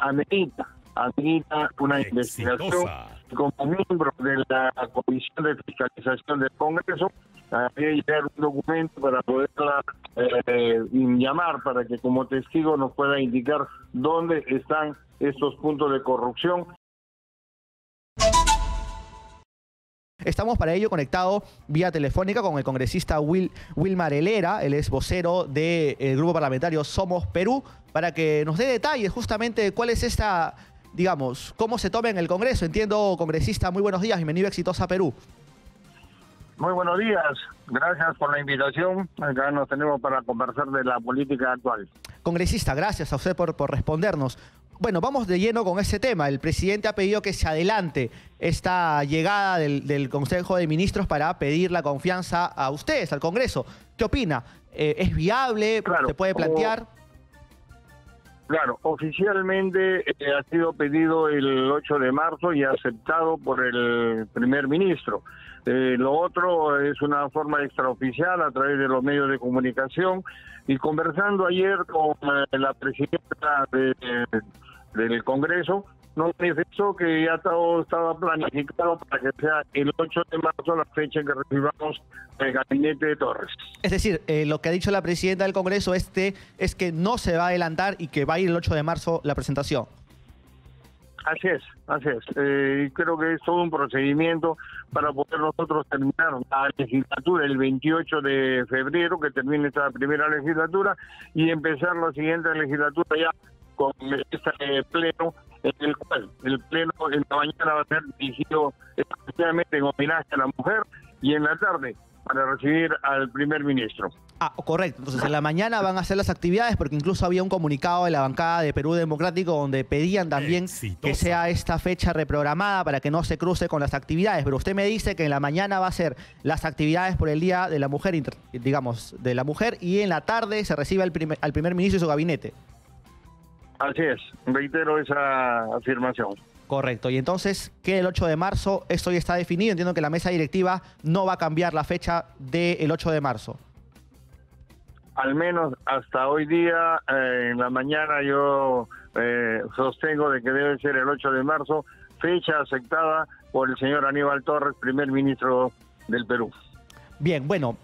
amerita, amerita una investigación. Como miembro de la Comisión de Fiscalización del Congreso, hay que un documento para poderla eh, llamar para que como testigo nos pueda indicar dónde están estos puntos de corrupción Estamos para ello conectados vía telefónica con el congresista Will, Wilmar Helera, él es vocero del grupo parlamentario Somos Perú, para que nos dé detalles justamente de cuál es esta, digamos, cómo se toma en el Congreso. Entiendo, congresista, muy buenos días, bienvenido a Exitosa Perú. Muy buenos días, gracias por la invitación. Acá nos tenemos para conversar de la política actual. Congresista, gracias a usted por, por respondernos. Bueno, vamos de lleno con ese tema. El presidente ha pedido que se adelante esta llegada del, Consejo de Ministros para pedir la confianza a ustedes, al Congreso. ¿Qué opina? Eh, ¿Es viable? ¿Se puede plantear? Claro, oficialmente eh, ha sido pedido el 8 de marzo y aceptado por el primer ministro. Eh, lo otro es una forma extraoficial a través de los medios de comunicación y conversando ayer con la presidenta de del Congreso, nos manifestó que ya todo estaba planificado para que sea el 8 de marzo la fecha en que recibamos el gabinete de Torres. Es decir, eh, lo que ha dicho la presidenta del Congreso este es que no se va a adelantar y que va a ir el 8 de marzo la presentación. Así es, así es. Eh, creo que es todo un procedimiento para poder nosotros terminar la legislatura el 28 de febrero, que termine esta primera legislatura, y empezar la siguiente legislatura ya con este pleno, en el cual el pleno en la mañana va a ser dirigido especialmente en homenaje a la mujer y en la tarde para recibir al primer ministro. Ah, correcto. Entonces, en la mañana van a hacer las actividades porque incluso había un comunicado de la bancada de Perú Democrático donde pedían también que sea esta fecha reprogramada para que no se cruce con las actividades. Pero usted me dice que en la mañana va a ser las actividades por el Día de la Mujer, digamos, de la mujer y en la tarde se recibe al primer, al primer ministro y su gabinete. Así es, reitero esa afirmación. Correcto, y entonces, ¿qué el 8 de marzo? Esto ya está definido, entiendo que la mesa directiva no va a cambiar la fecha del 8 de marzo. Al menos hasta hoy día, eh, en la mañana, yo eh, sostengo de que debe ser el 8 de marzo, fecha aceptada por el señor Aníbal Torres, primer ministro del Perú. Bien, bueno,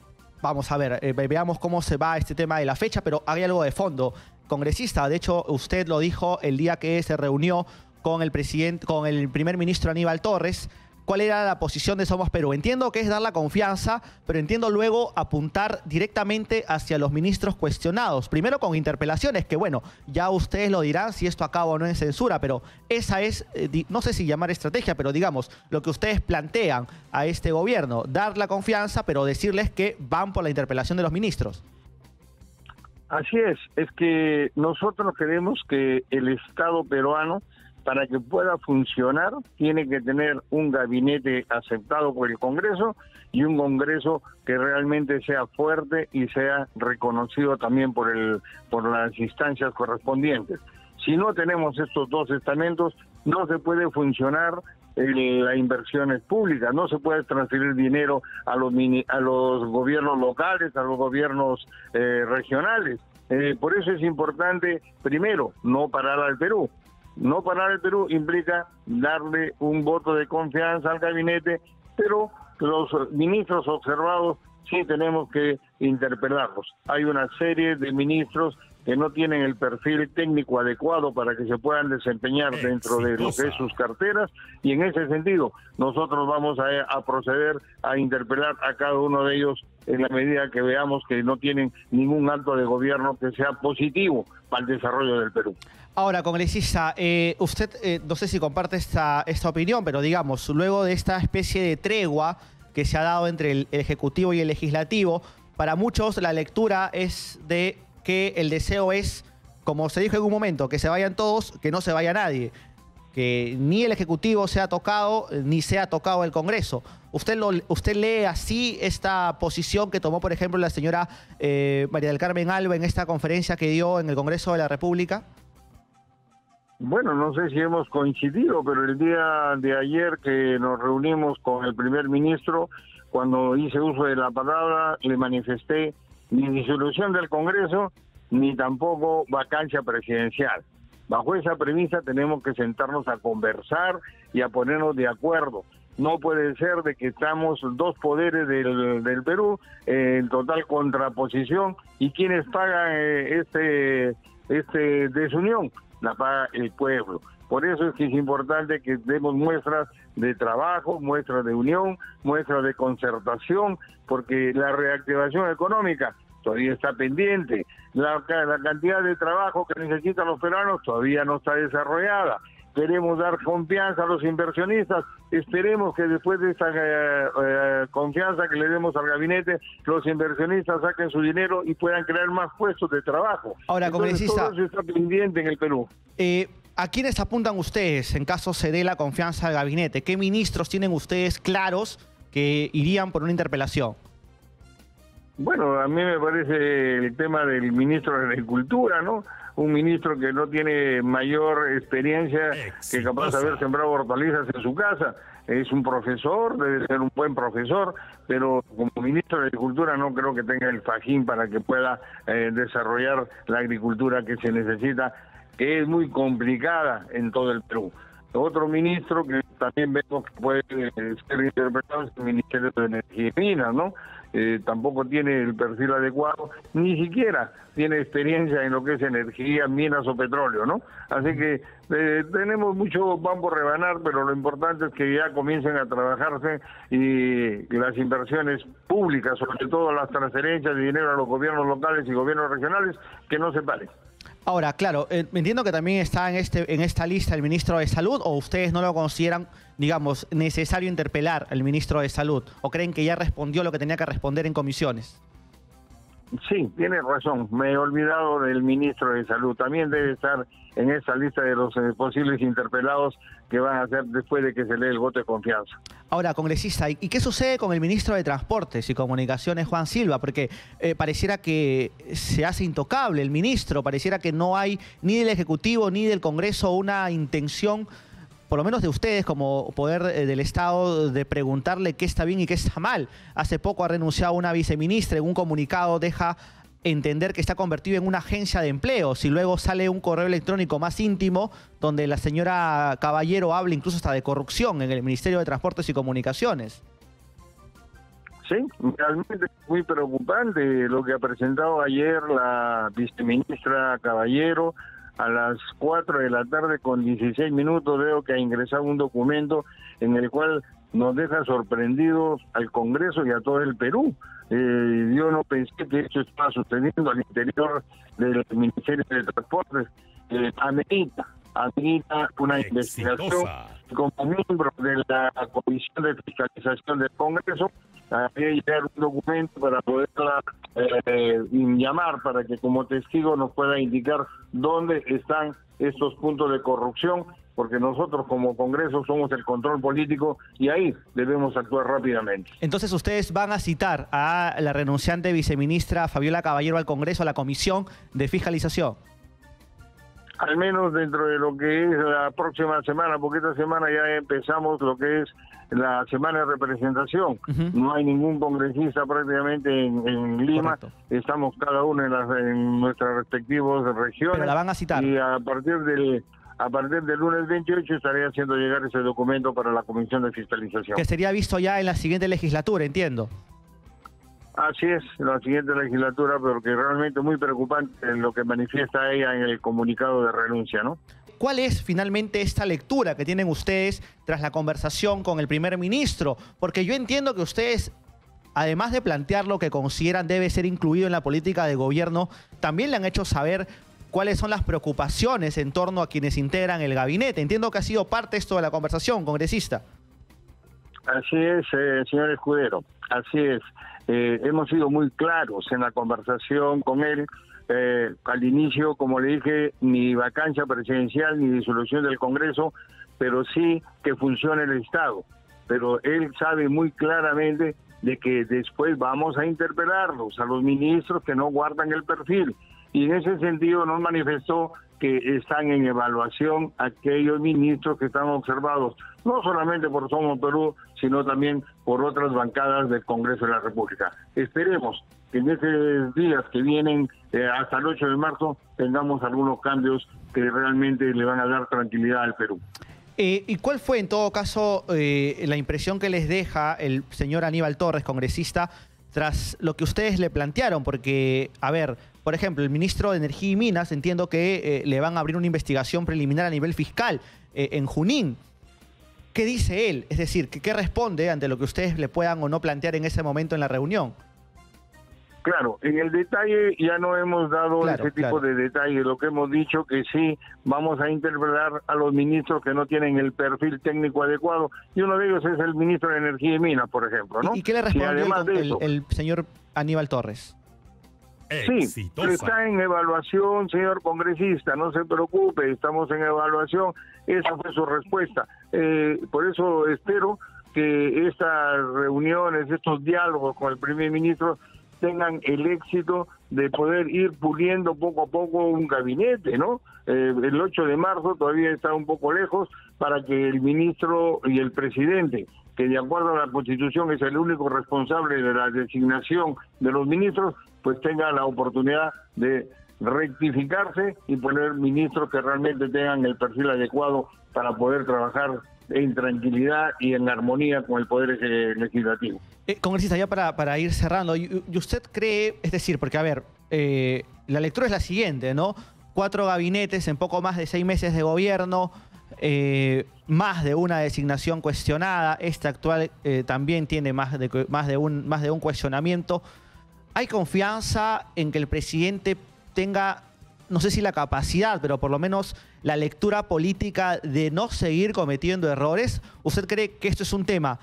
vamos a ver, eh, veamos cómo se va este tema de la fecha, pero hay algo de fondo congresista. De hecho, usted lo dijo el día que se reunió con el presidente, con el primer ministro Aníbal Torres. ¿Cuál era la posición de Somos Perú? Entiendo que es dar la confianza, pero entiendo luego apuntar directamente hacia los ministros cuestionados. Primero con interpelaciones, que bueno, ya ustedes lo dirán si esto acaba o no es censura, pero esa es, eh, no sé si llamar estrategia, pero digamos, lo que ustedes plantean a este gobierno, dar la confianza, pero decirles que van por la interpelación de los ministros. Así es, es que nosotros queremos que el Estado peruano, para que pueda funcionar, tiene que tener un gabinete aceptado por el Congreso y un Congreso que realmente sea fuerte y sea reconocido también por, el, por las instancias correspondientes. Si no tenemos estos dos estamentos, no se puede funcionar las inversiones públicas, no se puede transferir dinero a los, a los gobiernos locales, a los gobiernos eh, regionales. Eh, por eso es importante, primero, no parar al Perú. No parar al Perú implica darle un voto de confianza al gabinete, pero los ministros observados sí tenemos que interpelarlos. Hay una serie de ministros que no tienen el perfil técnico adecuado para que se puedan desempeñar dentro de lo que es sus carteras y en ese sentido nosotros vamos a, proceder a interpelar a cada uno de ellos en la medida que veamos que no tienen ningún acto de gobierno que sea positivo para el desarrollo del Perú. Ahora, congresista, eh, usted eh, no sé si comparte esta, esta opinión, pero digamos, luego de esta especie de tregua que se ha dado entre el Ejecutivo y el Legislativo, para muchos la lectura es de que el deseo es, como se dijo en un momento, que se vayan todos, que no se vaya nadie. Que ni el Ejecutivo sea tocado, ni sea tocado el Congreso. ¿Usted, usted lee así esta posición que tomó, por ejemplo, la señora eh, María del Carmen Alba en esta conferencia que dio en el Congreso de la República? Bueno, no sé si hemos coincidido, pero el día de ayer que nos reunimos con el primer ministro, cuando hice uso de la palabra, le manifesté ni disolución del Congreso, ni tampoco vacancia presidencial. Bajo esa premisa tenemos que sentarnos a conversar y a ponernos de acuerdo. No puede ser de que estamos dos poderes del, del Perú en total contraposición y quienes pagan eh, este, este desunión, la paga el pueblo. Por eso es que es importante que demos muestras de trabajo, muestras de unión, muestras de concertación, porque la reactivación económica todavía está pendiente, la, la cantidad de trabajo que necesitan los peruanos todavía no está desarrollada queremos dar confianza a los inversionistas. Esperemos que después de esta eh, eh, confianza que le demos al gabinete, los inversionistas saquen su dinero y puedan crear más puestos de trabajo. Ahora, congresista, todo eso está pendiente en el Perú. Eh, ¿A quiénes apuntan ustedes en caso se dé la confianza al gabinete? ¿Qué ministros tienen ustedes claros que irían por una interpelación? Bueno, a mí me parece el tema del ministro de Agricultura, ¿no? Un ministro que no tiene mayor experiencia que capaz de haber sembrado hortalizas en su casa. Es un profesor, debe ser un buen profesor, pero como ministro de Agricultura no creo que tenga el fajín para que pueda eh, desarrollar la agricultura que se necesita, que es muy complicada en todo el Perú. Otro ministro que también vemos que puede eh, ser interpretado es el Ministerio de Energía y Minas, ¿no? Eh, tampoco tiene el perfil adecuado, ni siquiera tiene experiencia en lo que es energía, minas o petróleo, ¿no? Así que eh, tenemos mucho pan por rebanar, pero lo importante es que ya comiencen a trabajarse y las inversiones públicas, sobre todo las transferencias de dinero a los gobiernos locales y gobiernos regionales, que no se paren. Ahora, claro, eh, entiendo que también está en, este, en esta lista el ministro de Salud, o ustedes no lo consideran, digamos, necesario interpelar al ministro de Salud, o creen que ya respondió lo que tenía que responder en comisiones. Sí, tiene razón. Me he olvidado del ministro de Salud. También debe estar en esa lista de los eh, posibles interpelados que van a ser después de que se lee el voto de confianza. Ahora, congresista, ¿y qué sucede con el ministro de Transportes y Comunicaciones, Juan Silva? Porque eh, pareciera que se hace intocable el ministro, pareciera que no hay ni del Ejecutivo ni del Congreso una intención por lo menos de ustedes como poder eh, del Estado, de preguntarle qué está bien y qué está mal. Hace poco ha renunciado una viceministra, en un comunicado deja entender que está convertido en una agencia de empleo. Si luego sale un correo electrónico más íntimo donde la señora Caballero habla incluso hasta de corrupción en el Ministerio de Transportes y Comunicaciones. Sí, realmente muy preocupante lo que ha presentado ayer la viceministra Caballero a las 4 de la tarde con 16 minutos veo que ha ingresado un documento en el cual nos deja sorprendidos al Congreso y a todo el Perú. Eh, yo no pensé que esto estaba sucediendo al interior del Ministerio de Transportes. Eh, amerita, amerita una investigación como miembro de la Comisión de Fiscalización del Congreso hay que un documento para poderla eh, llamar para que como testigo nos pueda indicar dónde están estos puntos de corrupción, porque nosotros como Congreso somos el control político y ahí debemos actuar rápidamente. Entonces ustedes van a citar a la renunciante viceministra Fabiola Caballero al Congreso, a la Comisión de Fiscalización al menos dentro de lo que es la próxima semana, porque esta semana ya empezamos lo que es la semana de representación. No hay ningún congresista prácticamente en, Lima. Estamos cada uno en, las, en nuestras respectivas regiones. Pero la van a citar. Y a partir del a partir del lunes 28 estaré haciendo llegar ese documento para la Comisión de Fiscalización. Que sería visto ya en la siguiente legislatura, entiendo. Así es, la siguiente legislatura, pero que realmente muy preocupante en lo que manifiesta ella en el comunicado de renuncia, ¿no? ¿Cuál es finalmente esta lectura que tienen ustedes tras la conversación con el primer ministro? Porque yo entiendo que ustedes, además de plantear lo que consideran debe ser incluido en la política de gobierno, también le han hecho saber cuáles son las preocupaciones en torno a quienes integran el gabinete. Entiendo que ha sido parte esto de la conversación, congresista. Así es, eh, señor Escudero, así es. Eh, hemos sido muy claros en la conversación con él. Eh, al inicio, como le dije, ni vacancia presidencial ni disolución del Congreso, pero sí que funcione el Estado. Pero él sabe muy claramente de que después vamos a interpelarlos a los ministros que no guardan el perfil y en ese sentido nos manifestó que están en evaluación aquellos ministros que están observados, no solamente por Somos Perú, sino también por otras bancadas del Congreso de la República. Esperemos que en estos días que vienen eh, hasta el 8 de marzo tengamos algunos cambios que realmente le van a dar tranquilidad al Perú. Eh, ¿Y cuál fue en todo caso eh, la impresión que les deja el señor Aníbal Torres, congresista, tras lo que ustedes le plantearon? Porque, a ver, por ejemplo, el ministro de Energía y Minas, entiendo que le van a abrir una investigación preliminar a nivel fiscal en Junín. ¿Qué dice él? Es decir, ¿qué responde ante lo que ustedes le puedan o no plantear en ese momento en la reunión? Claro, en el detalle ya no hemos dado ese tipo de detalle. Lo que hemos dicho que sí vamos a interpelar a los ministros que no tienen el perfil técnico adecuado y uno de ellos es el ministro de Energía y Minas, por ejemplo, ¿no? ¿Y qué le respondió el, señor Aníbal Torres? Sí, está en evaluación, señor congresista, no se preocupe, estamos en evaluación. Esa fue su respuesta. Eh, por eso espero que estas reuniones, estos diálogos con el primer ministro tengan el éxito de poder ir puliendo poco a poco un gabinete, ¿no? Eh, el 8 de marzo todavía está un poco lejos para que el ministro y el presidente, que de acuerdo a la Constitución es el único responsable de la designación de los ministros, pues tengan la oportunidad de rectificarse y poner ministros que realmente tengan el perfil adecuado para poder trabajar en tranquilidad y en armonía con el Poder Legislativo. Eh, congresista, ya para, para ir cerrando, y, usted cree, es decir, porque a ver, eh, la lectura es la siguiente, ¿no? Cuatro gabinetes en poco más de seis meses de gobierno, eh, más de una designación cuestionada, esta actual eh, también tiene más de, más, de un, más de un cuestionamiento. ¿Hay confianza en que el presidente tenga no sé si la capacidad, pero por lo menos la lectura política de no seguir cometiendo errores? ¿Usted cree que esto es un tema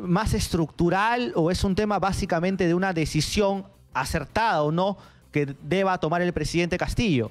más estructural o es un tema básicamente de una decisión acertada o no que deba tomar el presidente Castillo?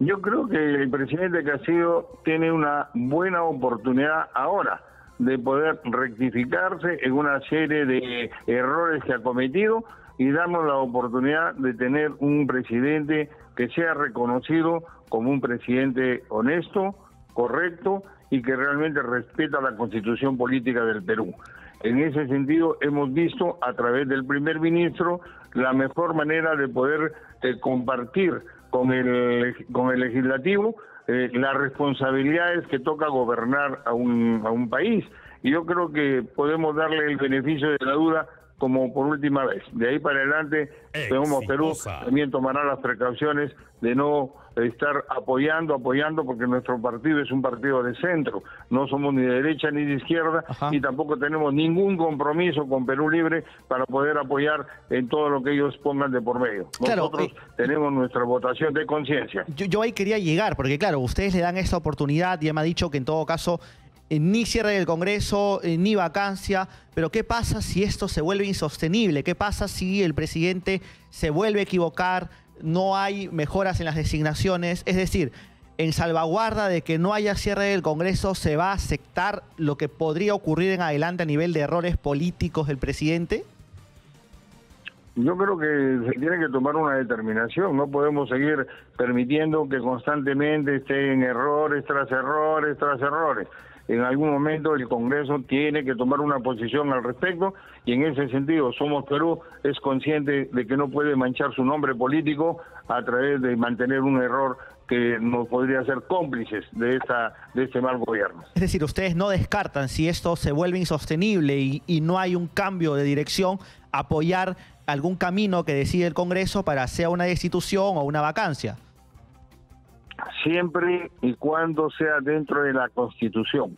Yo creo que el presidente Castillo tiene una buena oportunidad ahora de poder rectificarse en una serie de errores que ha cometido y darnos la oportunidad de tener un presidente que sea reconocido como un presidente honesto, correcto y que realmente respeta la constitución política del Perú. En ese sentido, hemos visto a través del primer ministro la mejor manera de poder eh, compartir con el, con el legislativo eh, las responsabilidades que toca gobernar a un, a un país. Y yo creo que podemos darle el beneficio de la duda como por última vez. De ahí para adelante, como Perú también tomará las precauciones de no estar apoyando, apoyando, porque nuestro partido es un partido de centro. No somos ni de derecha ni de izquierda y tampoco tenemos ningún compromiso con Perú Libre para poder apoyar en todo lo que ellos pongan de por medio. Nosotros eh, tenemos nuestra votación de conciencia. Yo, yo ahí quería llegar, porque claro, ustedes le dan esta oportunidad, ya me ha dicho que en todo caso eh, ni cierre del Congreso, eh, ni vacancia, pero ¿qué pasa si esto se vuelve insostenible? ¿Qué pasa si el presidente se vuelve a equivocar? No hay mejoras en las designaciones, es decir, en salvaguarda de que no haya cierre del Congreso, ¿se va a aceptar lo que podría ocurrir en adelante a nivel de errores políticos del presidente? Yo creo que se tiene que tomar una determinación, no podemos seguir permitiendo que constantemente estén errores tras errores tras errores en algún momento el Congreso tiene que tomar una posición al respecto y en ese sentido Somos Perú es consciente de que no puede manchar su nombre político a través de mantener un error que nos podría ser cómplices de esta de este mal gobierno. Es decir, ustedes no descartan si esto se vuelve insostenible y, y no hay un cambio de dirección, apoyar algún camino que decide el Congreso para sea una destitución o una vacancia siempre y cuando sea dentro de la Constitución.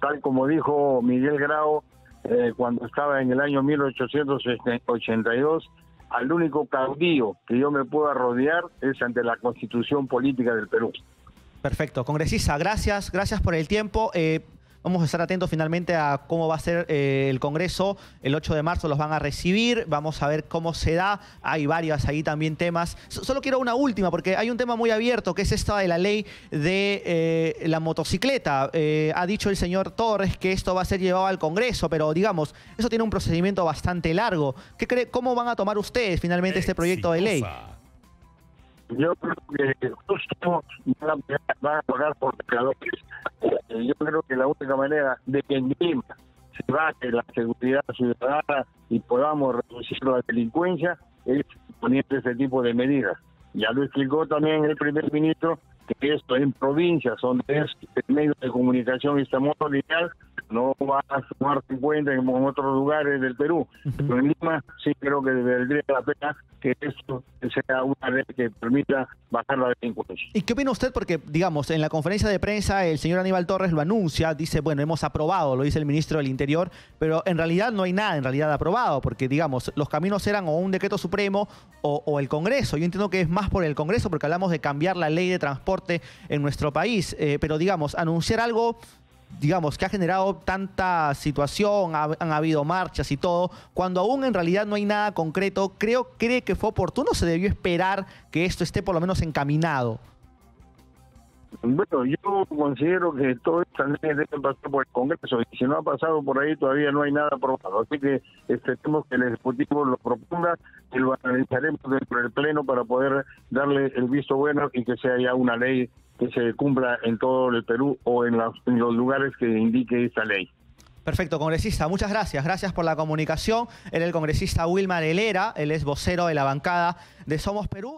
Tal como dijo Miguel Grau eh, cuando estaba en el año 1882, al único caudillo que yo me pueda rodear es ante la Constitución política del Perú. Perfecto. Congresista, gracias, gracias por el tiempo. Eh, Vamos a estar atentos finalmente a cómo va a ser eh, el Congreso. El 8 de marzo los van a recibir. Vamos a ver cómo se da. Hay varias ahí también temas. solo quiero una última, porque hay un tema muy abierto, que es esta de la ley de eh, la motocicleta. Eh, ha dicho el señor Torres que esto va a ser llevado al Congreso, pero digamos, eso tiene un procedimiento bastante largo. ¿Qué cree, ¿Cómo van a tomar ustedes finalmente este proyecto de ley? Yo creo que justo van a pagar por pecadores. Yo creo que la única manera de que en Lima se baje la seguridad ciudadana y podamos reducir la delincuencia es poniendo ese tipo de medidas. Ya lo explicó también el primer ministro que esto en provincias donde es el medio de comunicación está lineal no va a tomarse en cuenta en otros lugares del Perú. Pero en Lima sí creo que debería la pena que esto sea una ley que permita bajar la delincuencia. ¿Y qué opina usted? Porque, digamos, en la conferencia de prensa el señor Aníbal Torres lo anuncia, dice, bueno, hemos aprobado, lo dice el ministro del Interior, pero en realidad no hay nada en realidad aprobado, porque, digamos, los caminos eran o un decreto supremo o, el Congreso. Yo entiendo que es más por el Congreso, porque hablamos de cambiar la ley de transporte en nuestro país, eh, pero, digamos, anunciar algo digamos, que ha generado tanta situación, han habido marchas y todo, cuando aún en realidad no hay nada concreto, creo, cree que fue oportuno, se debió esperar que esto esté por lo menos encaminado. Bueno, yo considero que todo esto debe pasar por el Congreso y si no ha pasado por ahí todavía no hay nada aprobado. Así que esperemos que el Ejecutivo lo proponga y lo analizaremos dentro del Pleno para poder darle el visto bueno y que sea ya una ley que se cumpla en todo el Perú o en, los lugares que indique esta ley. Perfecto, congresista, muchas gracias. Gracias por la comunicación. Era el congresista Wilmar Helera, él es vocero de la bancada de Somos Perú.